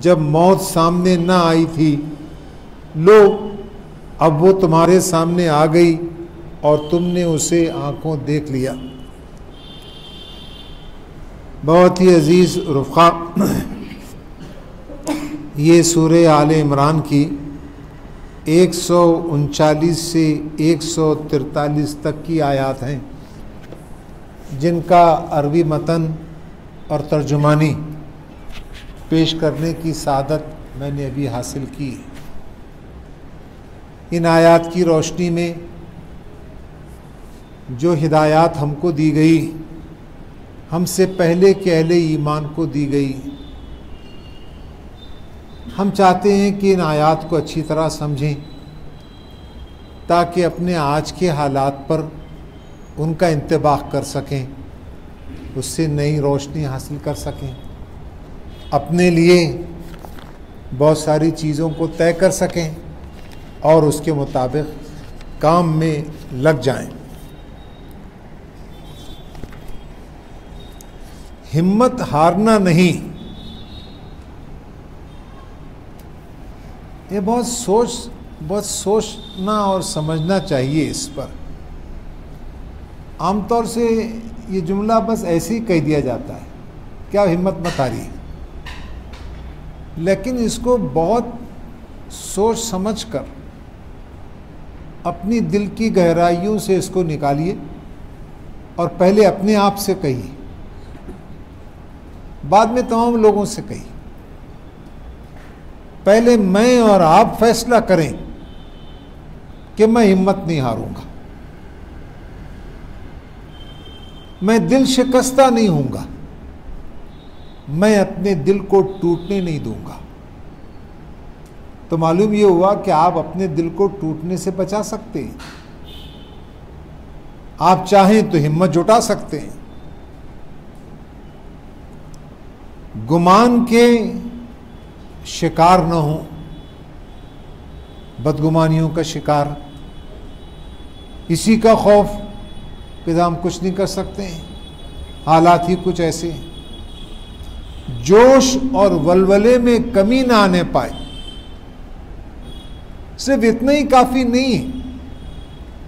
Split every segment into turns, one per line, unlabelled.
جب موت سامنے نہ آئی تھی، لو، اب وہ تمہارے سامنے آ گئی اور تم نے اسے آنکھوں دیکھ لیا۔ بہت ہی عزیز رفقا، یہ سورہ آل عمران کی ایک سو انچالیس سے ایک سو ترتالیس تک کی آیات ہیں، جن کا عربی متن اور ترجمانی پیش کرنے کی سعادت میں نے ابھی حاصل کی۔ ان آیات کی روشنی میں جو ہدایات ہم کو دی گئی، ہم سے پہلے کے اہل ایمان کو دی گئی۔ ہم چاہتے ہیں کہ ان آیات کو اچھی طرح سمجھیں، تاکہ اپنے آج کے حالات پر ان کا انتباہ کر سکیں، اس سے نئی روشنی حاصل کر سکیں۔ اپنے لیے بہت ساری چیزوں کو طے کر سکیں اور اس کے مطابق کام میں لگ جائیں۔ ہمت ہارنا نہیں۔ یہ بہت سوچ، بہت سوچنا اور سمجھنا چاہیے اس پر۔ عام طور سے یہ جملہ بس ایسے ہی کہہ دیا جاتا ہے۔ کیا ہمت مت آ رہی لیکن اس کو بہت سوچ سمجھ کر اپنی دل کی گہرائیوں سے اس کو نکالیے اور پہلے اپنے آپ سے کہیے۔ بعد میں تمام لوگوں سے کہیے۔ پہلے میں اور آپ فیصلہ کریں کہ میں ہمت نہیں ہاروں گا۔ میں دل شکستہ نہیں ہوں گا۔ میں اپنے دل کو ٹوٹنے نہیں دوں گا۔ تو معلوم یہ ہوا کہ آپ اپنے دل کو ٹوٹنے سے بچا سکتے ہیں۔ آپ چاہیں تو ہمت جٹا سکتے ہیں۔ گمان کے شکار نہ ہوں۔ بدگمانیوں کا شکار۔ اسی کا خوف کہ ہم کچھ نہیں کر سکتے ہیں۔ حالات ہی کچھ ایسے ہیں۔ جوش اور ولولے میں کمی نہ آنے پائے۔ صرف اتنا ہی کافی نہیں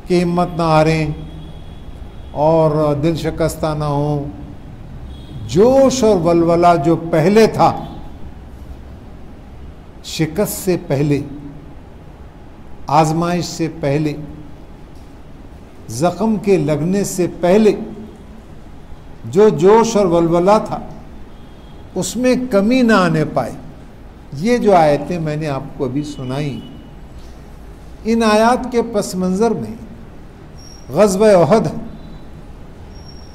کہ ہمت نہ ہاریں اور دل شکستہ نہ ہوں۔ جوش اور ولولہ جو پہلے تھا، شکست سے پہلے، آزمائش سے پہلے، زخم کے لگنے سے پہلے جو جوش اور ولولہ تھا۔ اس میں کمی نہ آنے پائے۔ یہ جو آیتیں میں نے آپ کو ابھی سنائی، ان آیات کے پس منظر میں غزب عہد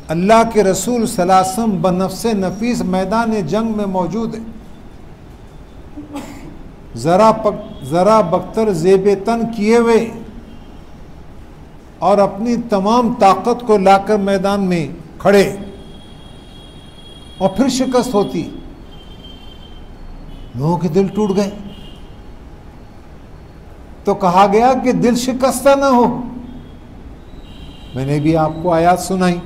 اللہ کے رسول سلاسم بنفس نفیس میدان جنگ میں موجود ہے ذرا ذرا بختر زیب تن کیے ہوئے اور اپنی تمام طاقت کو لا کر میدان میں کھڑے۔ اور پھر شکست ہوتی۔ لوگوں کے دل ٹوٹ گئے۔ تو کہا گیا کہ دل شکستہ نہ ہو۔ میں نے بھی آپ کو آیات سنائی۔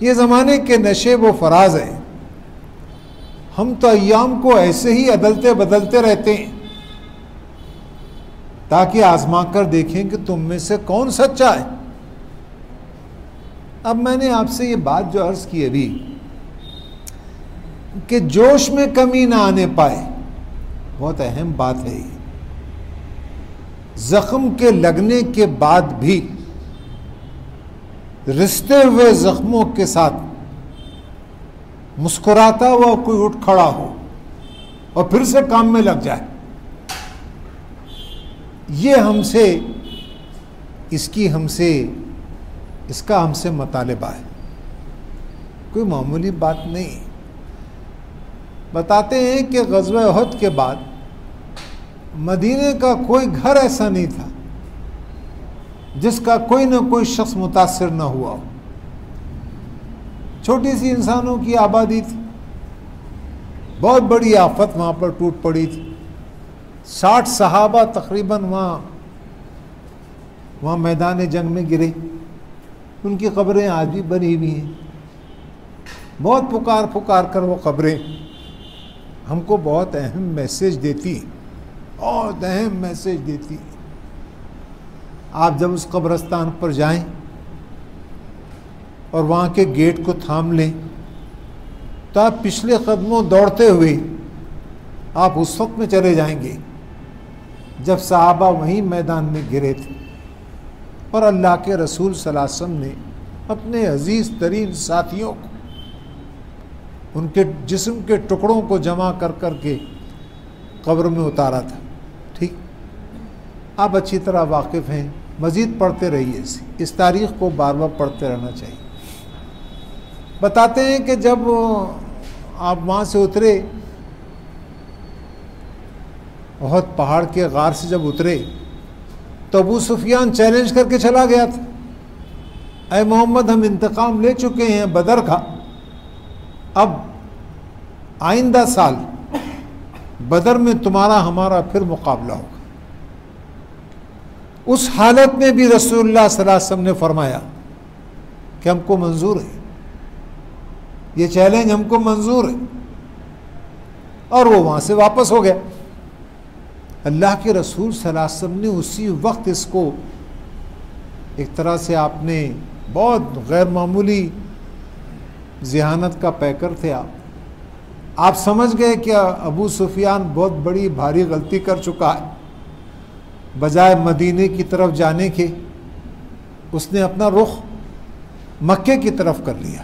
یہ زمانے کے نشے و فراز ہیں۔ ہم تو ایام کو ایسے ہی عدلتے بدلتے رہتے ہیں۔ تاکہ آزما کر دیکھیں کہ تم میں سے کون سچا ہے۔ اب میں نے آپ سے یہ بات جو عرض کی ابھی کہ جوش میں کمی نہ آنے پائے۔ بہت اہم بات ہے یہ۔ زخم کے لگنے کے بعد بھی رشتے ہوئے زخموں کے ساتھ مسکراتا ہوا کوئی اٹھ کھڑا ہو اور پھر سے کام میں لگ جائے۔ یہ ہم سے، اس کی ہم سے، اس کا ہم سے مطالبہ ہے۔ کوئی معمولی بات نہیں۔ بتاتے ہیں کہ غزوہ عہد کے بعد مدینے کا کوئی گھر ایسا نہیں تھا جس کا کوئی نہ کوئی شخص متاثر نہ ہوا ہو۔ چھوٹی سی انسانوں کی آبادی تھی۔ بہت بڑی آفت وہاں پر ٹوٹ پڑی تھی۔ ساٹھ صحابہ تقریباً وہاں وہاں میدان جنگ میں گرے۔ ان کی قبریں آج بھی بنی ہوئی ہیں۔ بہت پکار پکار کر وہ قبریں۔ ہم کو بہت اہم میسیج دیتی بہت اہم میسیج دیتی آپ جب اس قبرستان پر جائیں اور وہاں کے گیٹ کو تھام لیں تو آپ پچھلے قدموں دوڑتے ہوئے آپ اس وقت میں چلے جائیں گے جب صحابہ وہیں میدان میں گرے تھے اور اللہ کے رسول صلی اللہ علیہ وسلم نے اپنے عزیز ترین ساتھیوں کو ان کے جسم کے ٹکڑوں کو جمع کر کر کے قبر میں اتارا تھا۔ ٹھیک۔ آپ اچھی طرح واقف ہیں۔ مزید پڑھتے رہیے۔ اسے اس تاریخ کو بار بار پڑھتے رہنا چاہیے۔ بتاتے ہیں کہ جب آپ وہاں سے اترے، بہت پہاڑ کے غار سے جب اترے، تو ابو سفیان چیلنج کر کے چلا گیا تھا۔ اے محمد، ہم انتقام لے چکے ہیں بدر کا۔ اب آئندہ سال بدر میں تمہارا ہمارا پھر مقابلہ ہوگا۔ اس حالت میں بھی رسول اللہ صلی اللہ علیہ وسلم نے فرمایا کہ ہم کو منظور ہے۔ یہ چیلنج ہم کو منظور ہے۔ اور وہ وہاں سے واپس ہو گیا۔ اللہ کے رسول صلی اللہ علیہ وسلم نے اسی وقت اس کو ایک طرح سے آپ نے بہت غیر معمولی ذہانت کا پیکر تھے آپ۔ آپ سمجھ گئے کہ ابو سفیان بہت بڑی بھاری غلطی کر چکا ہے۔ بجائے مدینے کی طرف جانے کے، اس نے اپنا رخ مکے کی طرف کر لیا۔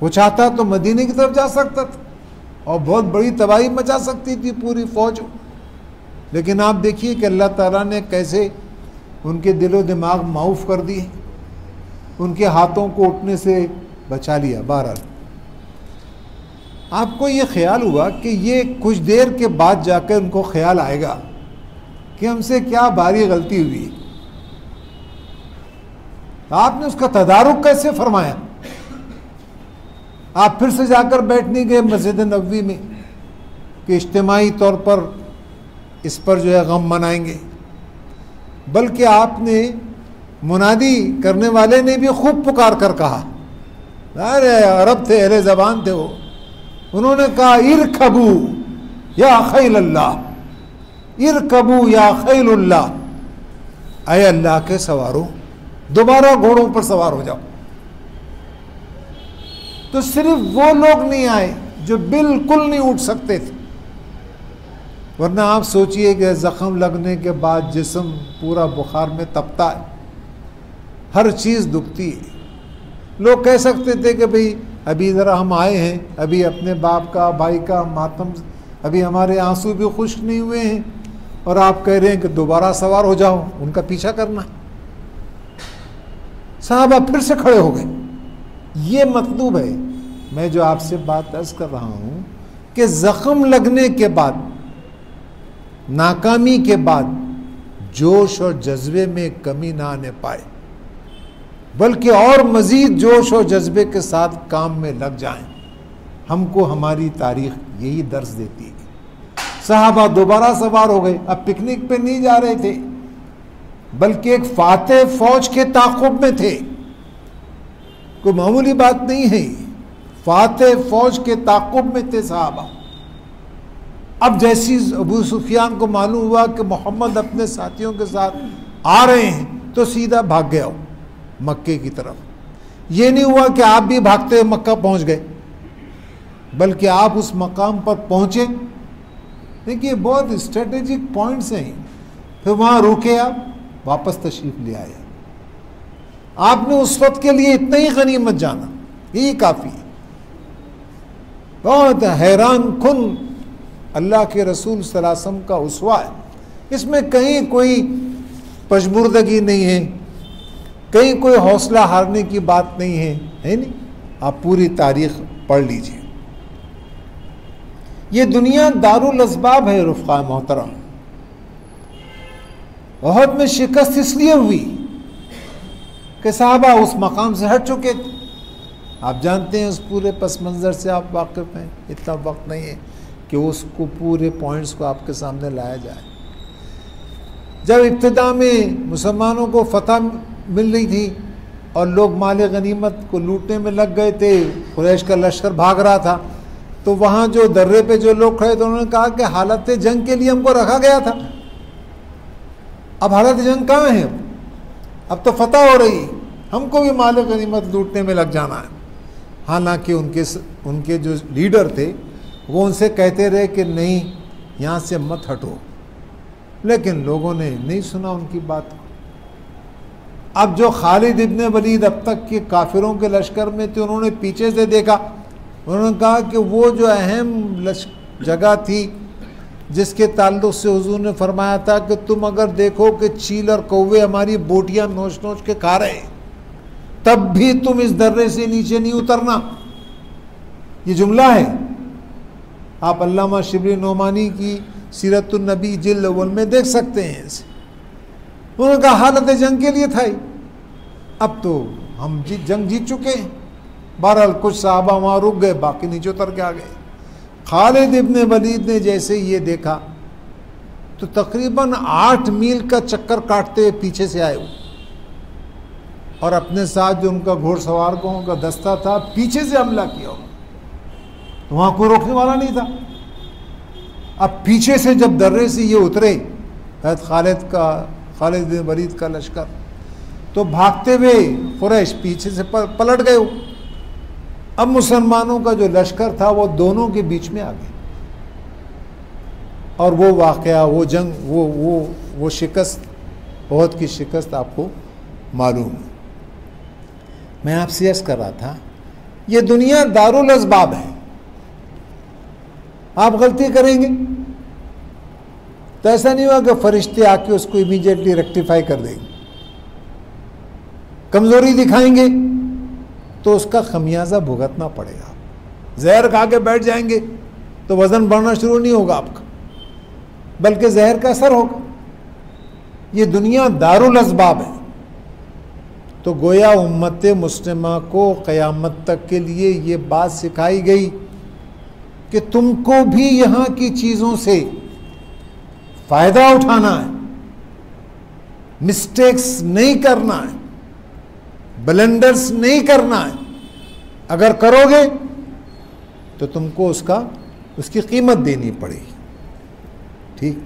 وہ چاہتا تو مدینے کی طرف جا سکتا تھا اور بہت بڑی تباہی مچا سکتی تھی پوری فوج۔ لیکن آپ دیکھیے کہ اللہ تعالیٰ نے کیسے ان کے دل و دماغ معاف کر دیے۔ ان کے ہاتھوں کو اٹھنے سے بچا لیا، بہرحال۔ آپ کو یہ خیال ہوا کہ یہ کچھ دیر کے بعد جا کر ان کو خیال آئے گا کہ ہم سے کیا بھاری غلطی ہوئی۔ آپ نے اس کا تدارک کیسے فرمایا؟ آپ پھر سے جا کر بیٹھ نہیں گئے مسجد نبوی میں کہ اجتماعی طور پر اس پر جو ہے غم منائیں گے۔ بلکہ آپ نے منادی کرنے والے نے بھی خوب پکار کر کہا۔ ارے عرب تھے اہل زبان تھے وہ۔ انہوں نے کہا، ارکبو یا خیل اللہ۔ ارکبو یا خیل اللہ۔ اے اللہ کے سواروں، دوبارہ گھوڑوں پر سوار ہو جاؤ۔ تو صرف وہ لوگ نہیں آئے جو بالکل نہیں اٹھ سکتے تھے۔ ورنہ آپ سوچئے کہ زخم لگنے کے بعد جسم پورا بخار میں تپتا ہے۔ ہر چیز دکھتی ہے۔ لوگ کہہ سکتے تھے کہ بھئی ابھی ذرا ہم آئے ہیں، ابھی اپنے باپ کا، بھائی کا ماتم، ابھی ہمارے آنسو بھی خشک نہیں ہوئے ہیں۔ اور آپ کہہ رہے ہیں کہ دوبارہ سوار ہو جاؤ ان کا پیچھا کرنا۔ صحابہ پھر سے کھڑے ہو گئے۔ یہ مطلوب ہے، میں جو آپ سے بات عرض کر رہا ہوں کہ زخم لگنے کے بعد، ناکامی کے بعد، جوش اور جذبے میں کمی نہ آنے پائے۔ بلکہ اور مزید جوش اور جذبے کے ساتھ کام میں لگ جائیں۔ ہم کو ہماری تاریخ یہی درس دیتی ہے۔ صحابہ دوبارہ سوار ہو گئے۔ اب پکنک پہ نہیں جا رہے تھے، بلکہ ایک فاتح فوج کے تعاقب میں تھے۔ کوئی معمولی بات نہیں ہے۔ فاتح فوج کے تعقب میں تھے صحابہ۔ اب جیسی ابو سفیان کو معلوم ہوا کہ محمد اپنے ساتھیوں کے ساتھ آ رہے ہیں تو سیدھا بھاگ گیا ہو۔ مکے کی طرف۔ یہ نہیں ہوا کہ آپ بھی بھاگتے ہوئے مکہ پہنچ گئے، بلکہ آپ اس مقام پر پہنچے۔ دیکھیے، بہت اسٹریٹجک پوائنٹس ہیں۔ پھر وہاں روکے آپ، واپس تشریف لے آئے۔ آپ نے اس وقت کے لیے اتنا ہی غنیمت جانا، یہی کافی ہے۔ بہت حیران کن اللہ کے رسول صلی اللہ علیہ وسلم کا اسوا ہے۔ اس میں کہیں کوئی پشبردگی نہیں ہے۔ کہیں کوئی حوصلہ ہارنے کی بات نہیں ہے ہے نہیں؟ آپ پوری تاریخ پڑھ لیجیے۔ یہ دنیا دار الاسباب ہے رفقہ محترم۔ بہت میں شکست اس لیے ہوئی کہ صحابہ اس مقام سے ہٹ چکے تھے۔ آپ جانتے ہیں، اس پورے پس منظر سے آپ واقف ہیں۔ اتنا وقت نہیں ہے کہ اس کو پورے پوائنٹس کو آپ کے سامنے لایا جائے۔ جب ابتدا میں مسلمانوں کو فتح مل رہی تھی اور لوگ مال غنیمت کو لوٹنے میں لگ گئے تھے، قریش کا لشکر بھاگ رہا تھا۔ تو وہاں جو درے پہ جو لوگ کھڑے تھے، انہوں نے کہا کہ حالت جنگ کے لیے ہم کو رکھا گیا تھا۔ اب حالت جنگ کہاں ہے؟ اب تو فتح ہو رہی ہم کو بھی مال غنیمت لوٹنے میں لگ جانا ہے۔ حالانکہ ان کے ان کے جو لیڈر تھے، وہ ان سے کہتے رہے کہ نہیں، یہاں سے مت ہٹو۔ لیکن لوگوں نے نہیں سنا ان کی بات۔ اب جو خالد ابن ولید اب تک کے کافروں کے لشکر میں تھے، انہوں نے پیچھے سے دیکھا۔ انہوں نے کہا کہ وہ جو اہم جگہ تھی، جس کے تعلق سے حضور نے فرمایا تھا کہ تم اگر دیکھو کہ چیل اور کوے ہماری بوٹیاں نوچ نوچ کے کھا رہے تب بھی تم اس درے سے نیچے نہیں اترنا۔ یہ جملہ ہے۔ آپ علامہ شبری نعمانی کی سیرت النبی جل اول میں دیکھ سکتے ہیں۔ اسے انہوں نے کہا حالت جنگ کے لیے تھا ہی۔ اب تو ہم جی جنگ جیت چکے ہیں۔ بہرحال کچھ صحابہ وہاں رک گئے، باقی نیچے اتر کے آ گئے خالد ابن ولید نے جیسے یہ دیکھا، تو تقریباً آٹھ میل کا چکر کاٹتے ہوئے پیچھے سے آئے اور اپنے ساتھ جو ان کا گھوڑ سوار کو ان کا دستہ تھا، پیچھے سے حملہ کیا۔ تو وہاں کوئی روکنے والا نہیں تھا۔ اب پیچھے سے جب درے سے یہ اترے حید خالد کا خالد بن ولید کا لشکر۔ تو بھاگتے ہوئے قریش پیچھے سے پلٹ گئے۔ اب مسلمانوں کا جو لشکر تھا وہ دونوں کے بیچ میں آ گیا اور وہ واقعہ، وہ جنگ، وہ وہ وہ شکست، بہت کی شکست آپ کو معلوم ہے۔ میں آپ سے یس کر رہا تھا، یہ دنیا دار الاسباب ہے۔ آپ غلطی کریں گے؟ تو ایسا نہیں ہوا کہ فرشتے آ کے اس کو امیجیٹلی ریکٹیفائی کر دیں گے۔ کمزوری دکھائیں گے تو اس کا خمیازہ بھگتنا پڑے گا۔ زہر کھا کے بیٹھ جائیں گے تو وزن بڑھنا شروع نہیں ہوگا آپ کا، بلکہ زہر کا اثر ہوگا۔ یہ دنیا دار الاسباب ہے۔ تو گویا امت مسلمہ کو قیامت تک کے لیے یہ بات سکھائی گئی کہ تم کو بھی یہاں کی چیزوں سے فائدہ اٹھانا ہے۔ مسٹیکس نہیں کرنا ہے۔ بلنڈرس نہیں کرنا ہے۔ اگر کرو گے تو تم کو اس کا، اس کی قیمت دینی پڑے گی۔ ٹھیک۔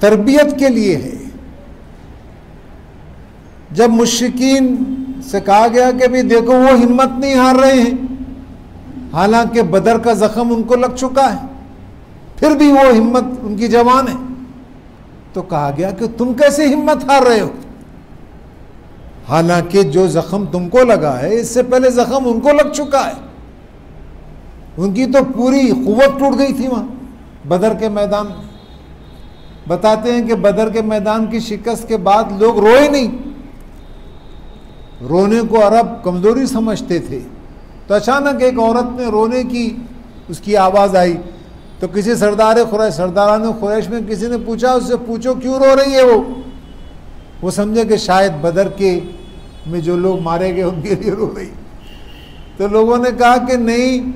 تربیت کے لیے ہے۔ جب مشکین سے کہا گیا کہ بھی دیکھو وہ ہمت نہیں ہار رہے ہیں، حالانکہ بدر کا زخم ان کو لگ چکا ہے۔ پھر بھی وہ ہمت ان کی جوان ہے۔ تو کہا گیا کہ تم کیسے ہمت ہار رہے ہو؟ حالانکہ جو زخم تم کو لگا ہے، اس سے پہلے زخم ان کو لگ چکا ہے۔ ان کی تو پوری قوت ٹوٹ گئی تھی وہاں، بدر کے میدان۔ میں بتاتے ہیں کہ بدر کے میدان کی شکست کے بعد لوگ روئے نہیں۔ رونے کو عرب کمزوری سمجھتے تھے۔ تو اچانک ایک عورت نے رونے کی اس کی آواز آئی۔ تو کسی سردار خریش سرداران خریش میں کسی نے پوچھا، اس سے پوچھو کیوں رو رہی ہے وہ؟ وہ سمجھے کہ شاید بدر کے میں جو لوگ مارے گئے ان کے لیے رو رہی۔ تو لوگوں نے کہا کہ نہیں،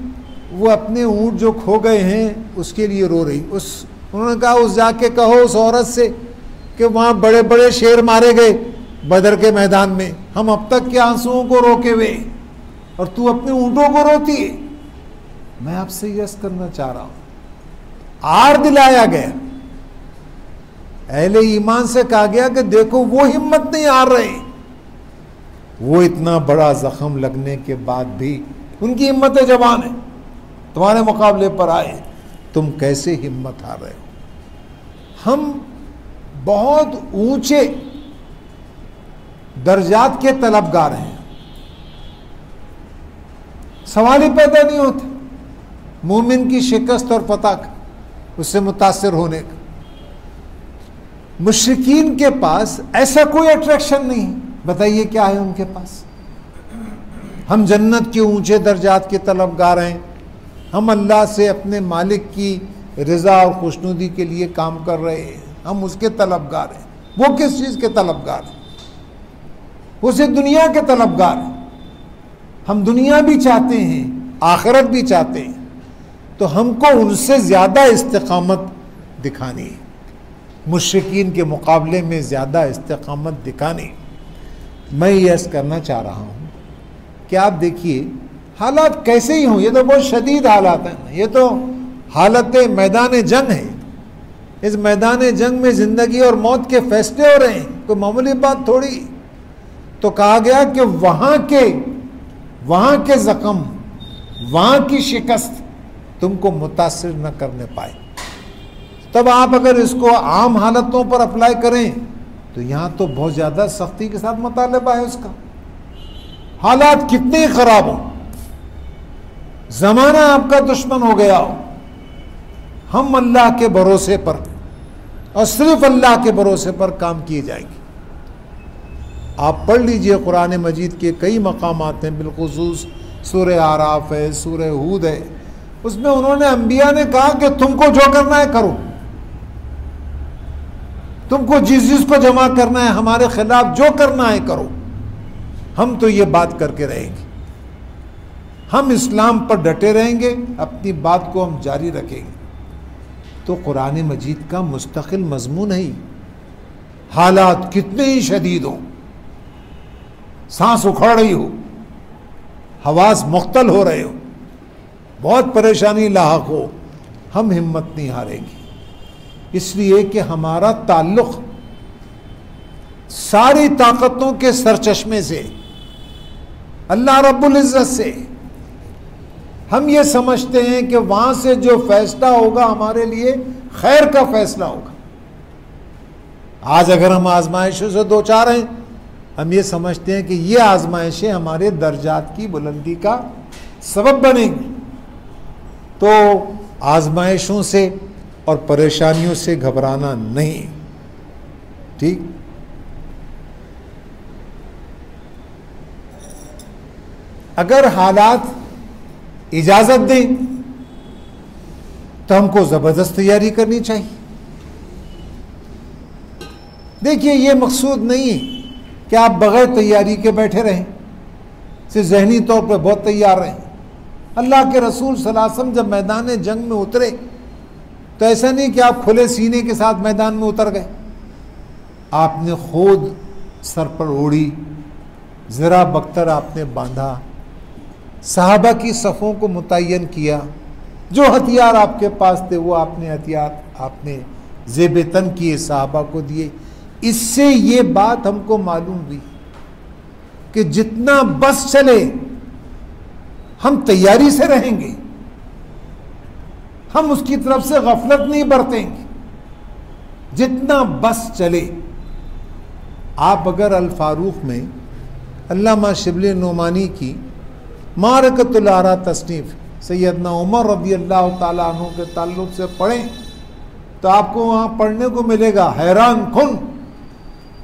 وہ اپنے اونٹ جو کھو گئے ہیں، اس کے لیے رو رہی۔ اس انہوں نے کہا، اس جا کے کہو، اس عورت سے کہ وہاں بڑے بڑے شیر مارے گئے بدر کے میدان میں۔ ہم اب تک کے آنسوؤں کو روکے ہوئے اور تو اپنے اونٹوں کو روتی ہے۔ میں آپ سے یس کرنا چاہ رہا ہوں۔ آر دلایا گیا۔ اہل ایمان سے کہا گیا کہ دیکھو، وہ ہمت نہیں آ رہے۔ وہ اتنا بڑا زخم لگنے کے بعد بھی ان کی ہمت جوان ہے۔ تمہارے مقابلے پر آئے، تم کیسے ہمت آ رہے ہو؟ ہم بہت اونچے درجات کے طلبگار ہیں۔ سوال ہی پیدا نہیں ہوتے مومن کی شکست اور فتح اس سے متاثر ہونے کا۔ مشرقین کے پاس ایسا کوئی اٹریکشن نہیں۔ بتائیے کیا ہے ان کے پاس؟ ہم جنت کے اونچے درجات کے طلبگار ہیں۔ ہم اللہ سے اپنے مالک کی رضا اور خوشنودی کے لیے کام کر رہے ہیں۔ ہم اس کے طلبگار ہیں۔ وہ کس چیز کے طلبگار ہیں؟ اسے دنیا کے طلبگار ہیں۔ ہم دنیا بھی چاہتے ہیں، آخرت بھی چاہتے ہیں۔ تو ہم کو ان سے زیادہ استقامت دکھانی مشرقین کے مقابلے میں زیادہ استقامت دکھانی۔ میں یس کرنا چاہ رہا ہوں کہ آپ دیکھیے، حالات کیسے ہی ہوں، یہ تو بہت شدید حالات ہیں۔ یہ تو حالت میدان جنگ ہے۔ اس میدان جنگ میں زندگی اور موت کے فیصلے ہو رہے ہیں۔ کوئی معمولی بات تھوڑی۔ تو کہا گیا کہ وہاں کے وہاں کے زخم، وہاں کی شکست تم کو متاثر نہ کرنے پائے۔ تب آپ اگر اس کو عام حالتوں پر اپلائی کریں، تو یہاں تو بہت زیادہ سختی کے ساتھ مطالبہ ہے اس کا۔ حالات کتنے خراب ہوں۔ زمانہ آپ کا دشمن ہو گیا۔ ہو ہم اللہ کے بھروسے پر اور صرف اللہ کے بھروسے پر کام کیے جائیں گے۔ آپ پڑھ لیجیے قرآن مجید کے کئی مقامات ہیں۔ بالخصوص سورہ آراف ہے، سورہ حود ہے۔ اس میں انہوں نے انبیاء نے کہا کہ تم کو جو کرنا ہے کرو۔ تم کو جس جس کو جمع کرنا ہے، ہمارے خلاف جو کرنا ہے کرو۔ ہم تو یہ بات کر کے رہیں گے۔ ہم اسلام پر ڈٹے رہیں گے، اپنی بات کو ہم جاری رکھیں گے۔ تو قرآن مجید کا مستقل مضمون ہے۔ حالات کتنے ہی شدید ہوں۔ سانس اکھڑ رہی ہو۔ حواس مختل ہو رہے ہو بہت پریشانی لاحق ہو، ہم ہمت نہیں ہاریں گے۔ اس لیے کہ ہمارا تعلق ساری طاقتوں کے سرچشمے سے، اللہ رب العزت سے۔ ہم یہ سمجھتے ہیں کہ وہاں سے جو فیصلہ ہوگا ہمارے لیے خیر کا فیصلہ ہوگا۔ آج اگر ہم آزمائشوں سے دو چار ہیں، ہم یہ سمجھتے ہیں کہ یہ آزمائشیں ہمارے درجات کی بلندی کا سبب بنیں گی۔ تو آزمائشوں سے اور پریشانیوں سے گھبرانا نہیں۔ ٹھیک۔ اگر حالات اجازت دیں تو ہم کو زبردست تیاری کرنی چاہیے۔ دیکھیے، یہ مقصود نہیں ہے کہ آپ بغیر تیاری کے بیٹھے رہیں۔ صرف ذہنی طور پہ بہت تیار رہیں۔ اللہ کے رسول صلی اللہ علیہ وسلم جب میدان جنگ میں اترے، تو ایسا نہیں کہ آپ کھلے سینے کے ساتھ میدان میں اتر گئے۔ آپ نے خود سر پر اوڑی ذرا بختر آپ نے باندھا، صحابہ کی صفوں کو متعین کیا۔ جو ہتھیار آپ کے پاس تھے، وہ آپ نے ہتھیار، آپ نے زیب تن کیے، صحابہ کو دیے۔ اس سے یہ بات ہم کو معلوم ہوئی کہ جتنا بس چلے ہم تیاری سے رہیں گے۔ ہم اس کی طرف سے غفلت نہیں برتیں گے۔ جتنا بس چلے۔ آپ اگر الفاروق میں علامہ شبل نعمانی کی مارکت الارا تصنیف سیدنا عمر رضی اللہ تعالیٰ عنہ کے تعلق سے پڑھیں، تو آپ کو وہاں پڑھنے کو ملے گا۔ حیران کن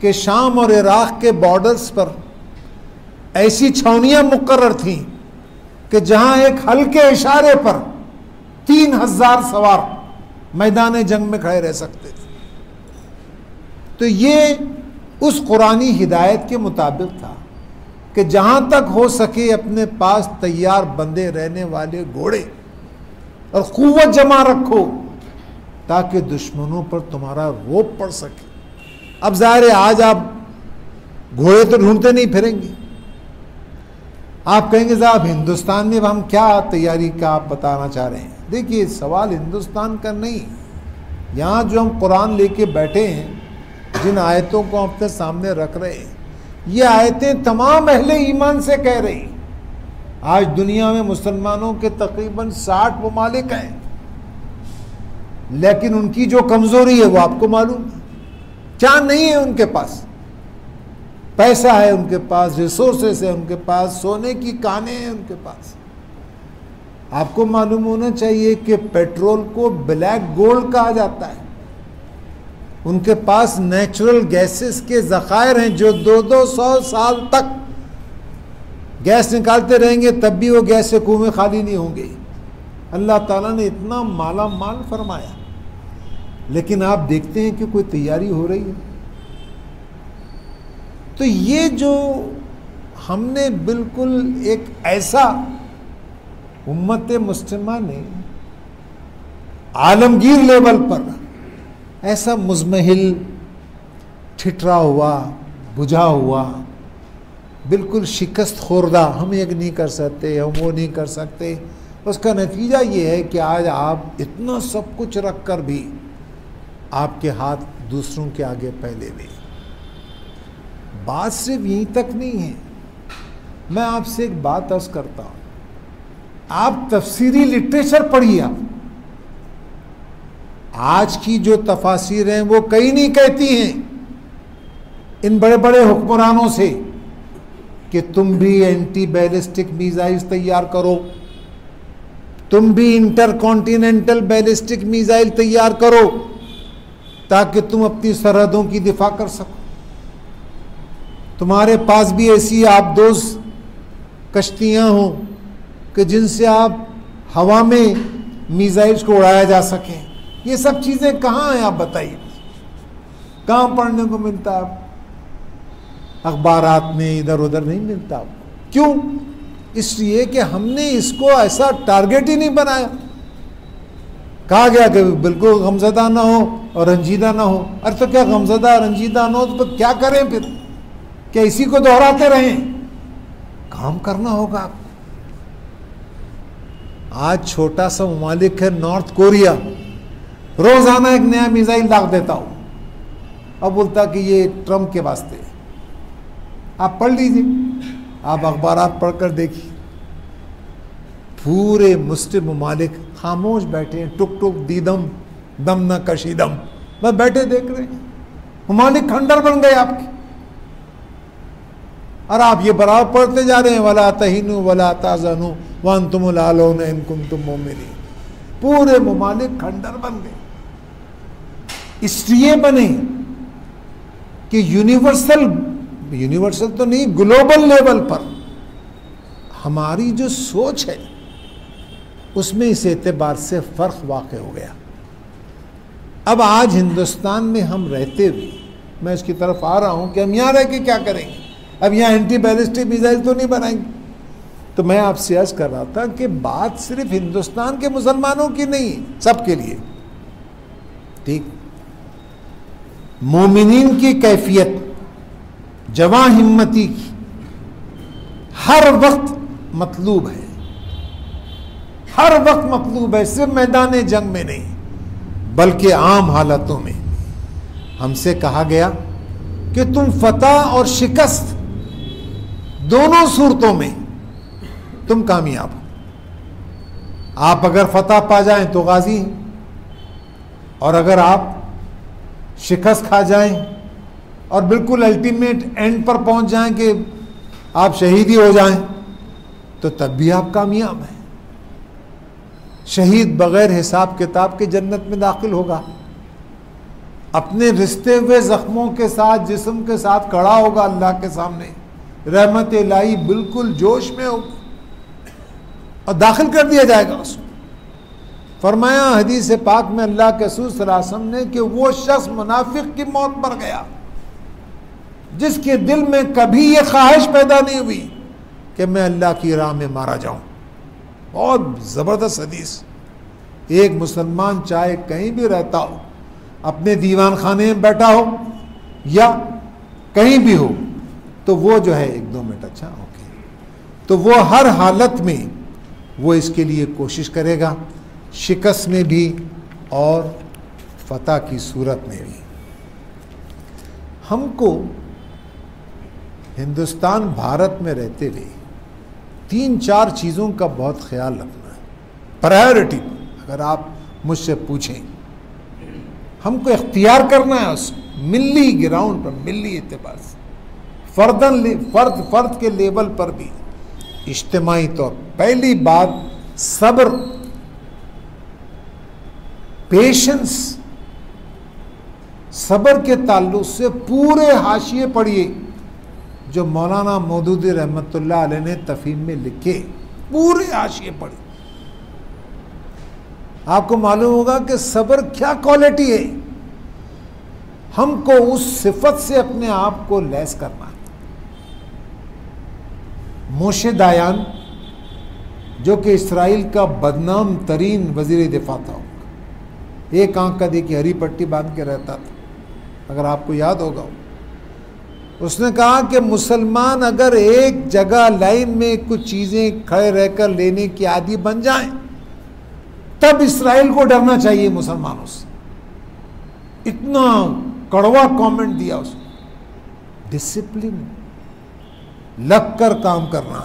کہ شام اور عراق کے بارڈرز پر ایسی چھاونیاں مقرر تھیں۔ کہ جہاں ایک ہلکے اشارے پر تین ہزار سوار میدان جنگ میں کھڑے رہ سکتے تھے۔ تو یہ اس قرآنی ہدایت کے مطابق تھا کہ جہاں تک ہو سکے اپنے پاس تیار بندے رہنے والے گھوڑے اور قوت جمع رکھو تاکہ دشمنوں پر تمہارا روپ پڑ سکے۔ اب ظاہر ہے آج آپ گھوڑے تو ڈھونڈتے نہیں پھریں گے۔ آپ کہیں گے صاحب، ہندوستان میں ہم کیا تیاری کا آپ بتانا چاہ رہے ہیں؟ دیکھیے، سوال ہندوستان کا نہیں۔ یہاں جو ہم قرآن لے کے بیٹھے ہیں، جن آیتوں کو ہم اپنے سامنے رکھ رہے ہیں، یہ آیتیں تمام اہل ایمان سے کہہ رہی آج دنیا میں مسلمانوں کے تقریباً ساٹھ ممالک ہیں۔ لیکن ان کی جو کمزوری ہے، وہ آپ کو معلوم ہے۔ چاند نہیں ہے ان کے پاس۔ پیسہ ہے ان کے پاس ریسورسز ہے ان کے پاس، سونے کی کانے ہیں ان کے پاس۔ آپ کو معلوم ہونا چاہیے کہ پیٹرول کو بلیک گولڈ کہا جاتا ہے۔ ان کے پاس نیچرل گیسز کے ذخائر ہیں جو دو دو سو سال تک گیس نکالتے رہیں گے، تب بھی وہ گیس سے کنویں خالی نہیں ہوں گے۔ اللہ تعالیٰ نے اتنا مالا مال فرمایا۔ لیکن آپ دیکھتے ہیں کہ کوئی تیاری ہو رہی ہے۔ تو یہ جو ہم نے بالکل ایک ایسا امت مسلمہ نے عالمگیر لیول پر ایسا مزمحل ٹھٹرا ہوا، بجھا ہوا، بالکل شکست خوردہ، ہم ایک نہیں کر سکتے، ہم وہ نہیں کر سکتے۔ اس کا نتیجہ یہ ہے کہ آج آپ اتنا سب کچھ رکھ کر بھی آپ کے ہاتھ دوسروں کے آگے پہلے بھی بات صرف یہیں تک نہیں ہے۔ میں آپ سے ایک بات عرض کرتا ہوں۔ آپ تفسیری لٹریچر پڑھیے آپ۔ آج کی جو تفاصیر ہیں وہ کئی نہیں کہتی ہیں۔ ان بڑے بڑے حکمرانوں سے کہ تم بھی اینٹی بیلسٹک میزائل تیار کرو۔ تم بھی انٹر کانٹیننٹل بیلسٹک میزائل تیار کرو تاکہ تم اپنی سرحدوں کی دفاع کر سکو۔ تمہارے پاس بھی ایسی آپ دوست کشتیاں ہوں کہ جن سے آپ ہوا میں میزائلس کو اڑایا جا سکے۔ یہ سب چیزیں کہاں ہیں آپ بتائیے؟ کہاں پڑھنے کو ملتا آپ؟ اخبارات میں ادھر ادھر نہیں ملتا کیوں؟ اس لیے کہ ہم نے اس کو ایسا ٹارگیٹ ہی نہیں بنایا۔ کہا گیا کہ بالکل غمزدہ نہ ہو اور رنجیدہ نہ ہو۔ ارے تو کیا غمزدہ رنجیدہ نہ ہو تو کیا کریں پھر؟ کیا اسی کو دہراتے رہیں۔ کام کرنا ہوگا۔ آپ آج چھوٹا سا ممالک ہے نارتھ کوریا۔ روزانہ ایک نیا میزائل داغ دیتا ہوں۔ اب بولتا کہ یہ ٹرمپ کے واسطے۔ آپ پڑھ لیجیے آپ اخبارات پڑھ کر دیکھیے۔ پورے مسلم ممالک خاموش بیٹھے ہیں۔ ٹک ٹک دیدم، دم نہ کشیدم۔ بس بیٹھے دیکھ رہے ہیں۔ ممالک کھنڈر بن گئے آپ کے۔ اور آپ یہ برابر پڑھتے جا رہے ہیں، ولا تہین ولا تازن ون تم لالون ان کم تم پورے ممالک کھنڈر بن گئے۔ اس لیے بنے کہ یونیورسل یونیورسل تو نہیں، گلوبل لیول پر ہماری جو سوچ ہے، اس میں اس اعتبار سے فرق واقع ہو گیا۔ اب آج ہندوستان میں ہم رہتے ہوئے، میں اس کی طرف آ رہا ہوں کہ ہم یہاں رہ کے کیا کریں گے؟ اب یہاں اینٹی بیلسٹک میزائل تو نہیں بنائیں گے۔ تو میں آپ سے عرض کر رہا تھا کہ بات صرف ہندوستان کے مسلمانوں کی نہیں، سب کے لیے۔ ٹھیک۔ مومنین کی کیفیت جواں ہمتی کی، ہر وقت مطلوب ہے۔ ہر وقت مطلوب ہے، صرف میدان جنگ میں نہیں، بلکہ عام حالتوں میں۔ ہم سے کہا گیا کہ تم فتح اور شکست دونوں صورتوں میں تم کامیاب ہو۔ آپ اگر فتح پا جائیں تو غازی ہیں۔ اور اگر آپ شکست کھا جائیں اور بالکل الٹیمیٹ اینڈ پر پہنچ جائیں کہ آپ شہید ہی ہو جائیں، تو تب بھی آپ کامیاب ہیں۔ شہید بغیر حساب کتاب کے جنت میں داخل ہوگا۔ اپنے رشتے ہوئے زخموں کے ساتھ، جسم کے ساتھ کڑا ہوگا اللہ کے سامنے۔ رحمت الہی بالکل جوش میں ہوگی اور داخل کر دیا جائے گا اس کو۔ فرمایا، حدیث پاک میں اللہ کے صلی اللہ علیہ وسلم نے کہ وہ شخص منافق کی موت پر گیا، جس کے دل میں کبھی یہ خواہش پیدا نہیں ہوئی کہ میں اللہ کی راہ میں مارا جاؤں۔ بہت زبردست حدیث۔ ایک مسلمان چاہے کہیں بھی رہتا ہو، اپنے دیوان خانے میں بیٹھا ہو یا کہیں بھی ہو تو وہ جو ہے ایک دو منٹ اچھا اوکے۔ تو وہ ہر حالت میں وہ اس کے لیے کوشش کرے گا۔ شکست میں بھی اور فتح کی صورت میں بھی۔ ہم کو ہندوستان، بھارت میں رہتے ہوئے تین چار چیزوں کا بہت خیال رکھنا ہے۔ پرائیورٹی اگر آپ مجھ سے پوچھیں۔ ہم کو اختیار کرنا ہے اس ملی گراؤنڈ پر، ملی اعتبار سے۔ فردن فرد فرد کے لیول پر بھی۔ اجتماعی طور۔ پہلی بات، صبر۔ پیشنس صبر کے تعلق سے پورے حاشیے پڑھیے۔ جو مولانا مودودی رحمت اللہ علیہ نے تفہیم میں لکھے، پورے حاشیے پڑھے آپ کو معلوم ہوگا کہ صبر کیا کوالٹی ہے۔ ہم کو اس صفت سے اپنے آپ کو لیس کرنا۔ موشے دایان، جو کہ اسرائیل کا بدنام ترین وزیر دفاع تھا۔ ایک آنکھ کا دیکھیے، ہری پٹی باندھ کے رہتا تھا۔ اگر آپ کو یاد ہوگا، اس نے کہا کہ مسلمان اگر ایک جگہ لائن میں کچھ چیزیں کھڑے رہ کر لینے کی عادی بن جائیں، تب اسرائیل کو ڈرنا چاہیے مسلمانوں سے۔ اتنا کڑوا کامنٹ دیا اس نے۔ ڈسپلن لگ کر کام کرنا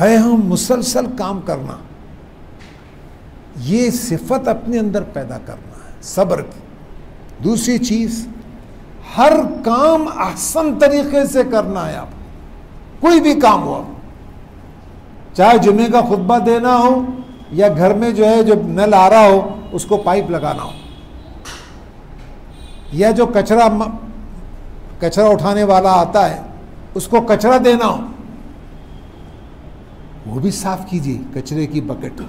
ہم مسلسل کام کرنا، یہ صفت اپنے اندر پیدا کرنا ہے، صبر کی۔ دوسری چیز، ہر کام احسن طریقے سے کرنا ہے آپ۔ کوئی بھی کام ہو چاہے جمعے کا خطبہ دینا ہو یا گھر میں جو ہے، جو نل آ رہا ہو، اس کو پائپ لگانا ہو۔ یا جو کچرا کچرا اٹھانے والا آتا ہے، اس کو کچرا دینا۔ ہو وہ بھی صاف کیجیے کچرے کی بکٹ۔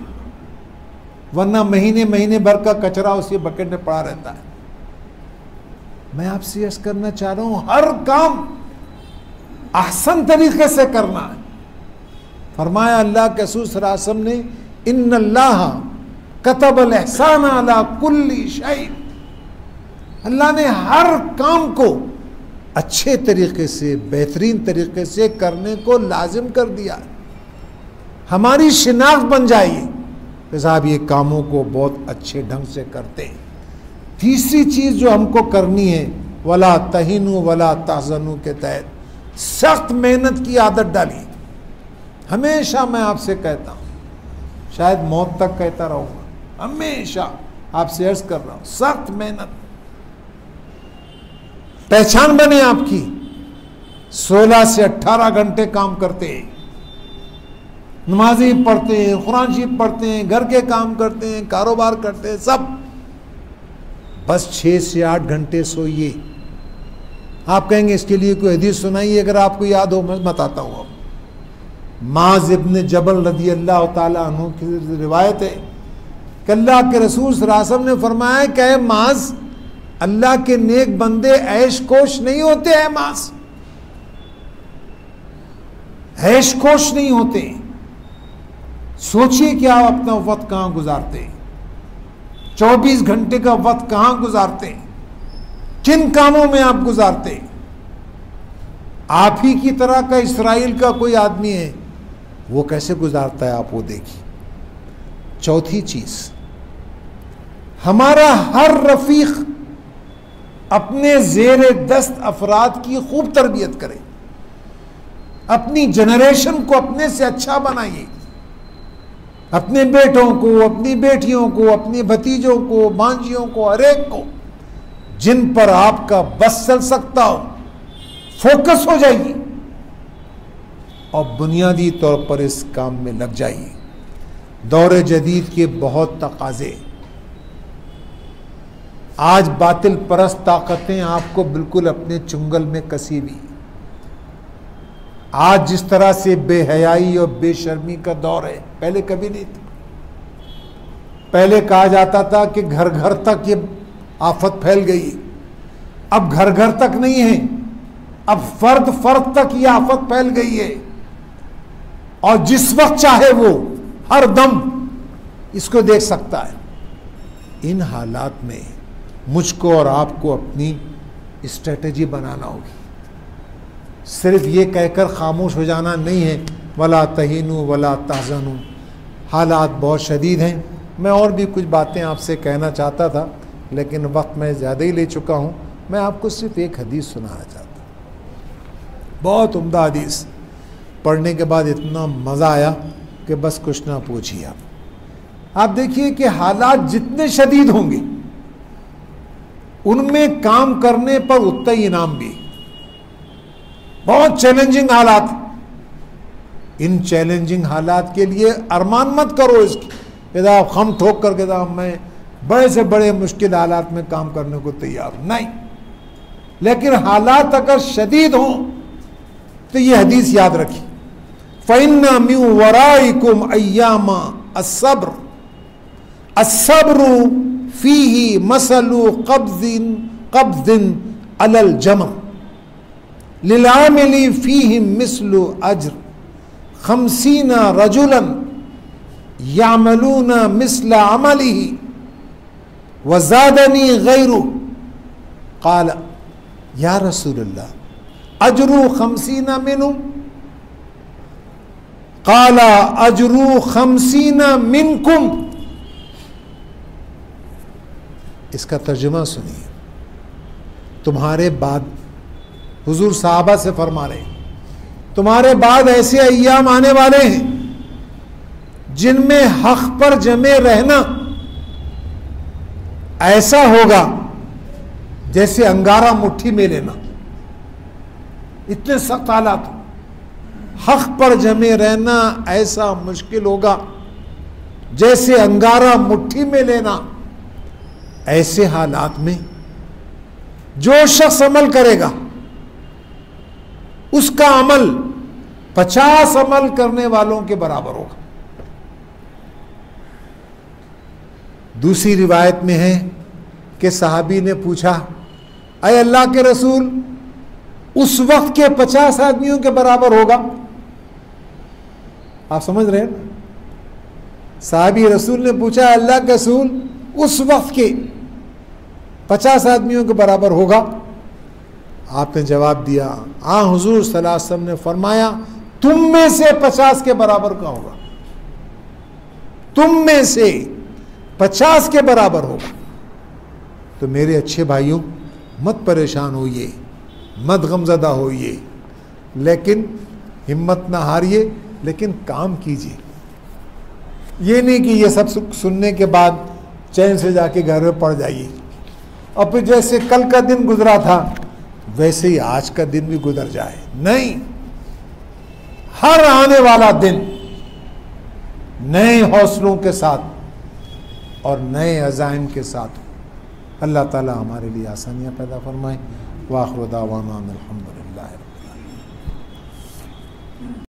ورنہ مہینے مہینے بھر کا کچرا اسی بکٹ میں پڑا رہتا ہے۔ میں آپ سے یس کرنا چاہ رہا ہوں، ہر کام احسن طریقے سے کرنا ہے۔ فرمایا اللہ کے سوس راسم نے، ان اللہ کتب الحسان علی کل شعیب اللہ نے ہر کام کو اچھے طریقے سے، بہترین طریقے سے کرنے کو لازم کر دیا۔ ہماری شناخت بن جائے۔ کہ صاحب یہ کاموں کو بہت اچھے ڈھنگ سے کرتے۔ ہیں تیسری چیز جو ہم کو کرنی ہے، ولا تہین ولا تازن کے تحت سخت محنت کی عادت ڈالی۔ ہمیشہ میں آپ سے کہتا ہوں، شاید موت تک کہتا رہوں گا۔ ہمیشہ آپ سے عرض کر رہا ہوں، سخت محنت۔ پہچان بنے آپ کی۔ سولہ سے اٹھارہ گھنٹے کام کرتے۔ ہیں نمازی پڑھتے ہیں قرآن شریف پڑھتے ہیں گھر کے کام کرتے ہیں کاروبار کرتے ہیں سب۔ بس چھ سے آٹھ گھنٹے سوئیے۔ آپ کہیں گے اس کے لیے کوئی حدیث سنائیے، اگر آپ کو یاد ہو، میں بتاتا ہوں اب معاذ ابن جبل رضی اللہ تعالیٰ عنہ کی روایت ہے کہ اللہ کے رسول صلی اللہ علیہ وسلم نے فرمایا کہ اے معاذ اللہ کے نیک بندے عیش کوش نہیں ہوتے ہیں ماس عیش کوش نہیں ہوتے سوچئے کہ آپ اپنا وقت کہاں گزارتے ہیں۔ چوبیس گھنٹے کا وقت کہاں گزارتے ہیں۔ کن کاموں میں آپ گزارتے ہیں۔ آپ ہی کی طرح کا اسرائیل کا کوئی آدمی ہے۔ وہ کیسے گزارتا ہے آپ وہ دیکھیے۔ چوتھی چیز۔ ہمارا ہر رفیق اپنے زیر دست افراد کی خوب تربیت کرے اپنی جنریشن کو اپنے سے اچھا بنائیے اپنے بیٹوں کو، اپنی بیٹیوں کو اپنے بھتیجوں کو بانجیوں کو، ہر ایک کو، جن پر آپ کا بس چل سکتا ہو، فوکس ہو جائیے۔ اور بنیادی طور پر اس کام میں لگ جائیے۔ دور جدید کے بہت تقاضے۔ آج باطل پرست طاقتیں آپ کو بالکل اپنے چنگل میں کسی بھی۔ آج جس طرح سے بے حیائی اور بے شرمی کا دور ہے، پہلے کبھی نہیں تھا۔ پہلے کہا جاتا تھا کہ گھر گھر تک یہ آفت پھیل گئی۔ اب گھر گھر تک نہیں ہے۔ اب فرد فرد تک یہ آفت پھیل گئی ہے۔ اور جس وقت چاہے وہ ہر دم اس کو دیکھ سکتا ہے۔ ان حالات میں مجھ کو اور آپ کو اپنی اسٹریٹجی بنانا ہوگی۔ صرف یہ کہہ کر خاموش ہو جانا نہیں ہے۔ ولا تہین ولا تازن حالات بہت شدید ہیں۔ میں اور بھی کچھ باتیں آپ سے کہنا چاہتا تھا، لیکن وقت میں زیادہ ہی لے چکا ہوں۔ میں آپ کو صرف ایک حدیث سنانا چاہتا ہوں۔ بہت عمدہ حدیث۔ پڑھنے کے بعد اتنا مزہ آیا کہ بس کچھ نہ پوچھیے آپ۔ آپ دیکھیے کہ حالات جتنے شدید ہوں گے۔ ان میں کام کرنے پر اتنا ہی انعام بھی۔ بہت چیلنجنگ حالات۔ ان چیلنجنگ حالات کے لیے ارمان مت کرو اس کی۔ کہ خم ٹھوک کر کے میں بڑے سے بڑے مشکل حالات میں کام کرنے کو تیار۔ نہیں۔ لیکن حالات اگر شدید ہوں تو یہ حدیث یاد رکھی فن میو ورائی کم ایاما صبر اصبر فیہ مسلو قبض قبض علی الجمع. للعامل فیہ مثل اجر. خمسین رجلا یعملون مثل عمله وزادنی غیر قال، یا رسول اللہ، اجرو خمسین منو کالا اجرو خمسین منکم. اس کا ترجمہ سنیے۔ تمہارے بعد، حضور صحابہ سے فرما رہے تمہارے بعد ایسے ایام آنے والے ہیں جن میں حق پر جمے رہنا ایسا ہوگا جیسے انگارہ مٹھی میں لینا۔ اتنے سخت حالات حق پر جمے رہنا ایسا مشکل ہوگا جیسے انگارہ مٹھی میں لینا۔ ایسے حالات میں جو شخص عمل کرے گا، اس کا عمل پچاس عمل کرنے والوں کے برابر ہوگا۔ دوسری روایت میں ہے کہ صحابی نے پوچھا، اے اللہ کے رسول، اس وقت کے پچاس آدمیوں کے برابر ہوگا؟ آپ سمجھ رہے ہیں؟ صحابی رسول نے پوچھا اللہ کے رسول، اس وقت کے پچاس آدمیوں کے برابر ہوگا۔ آپ نے جواب دیا آ حضور صلی اللہ علیہ وسلم نے فرمایا، تم میں سے پچاس کے برابر کا ہوگا۔ تم میں سے پچاس کے برابر ہوگا۔ تو میرے اچھے بھائیوں، مت پریشان ہوئیے، مت غمزدہ ہوئیے۔ لیکن ہمت نہ ہاریے لیکن کام کیجیے یہ نہیں کہ یہ سب سننے کے بعد چین سے جا کے گھر میں پڑ جائیے۔ اور پھر جیسے کل کا دن گزرا تھا، ویسے ہی آج کا دن بھی گزر جائے۔ نہیں، ہر آنے والا دن نئے حوصلوں کے ساتھ اور نئے عزائم کے ساتھ۔ اللہ تعالی ہمارے لیے آسانیاں پیدا فرمائیں واخر دعوانا الحمد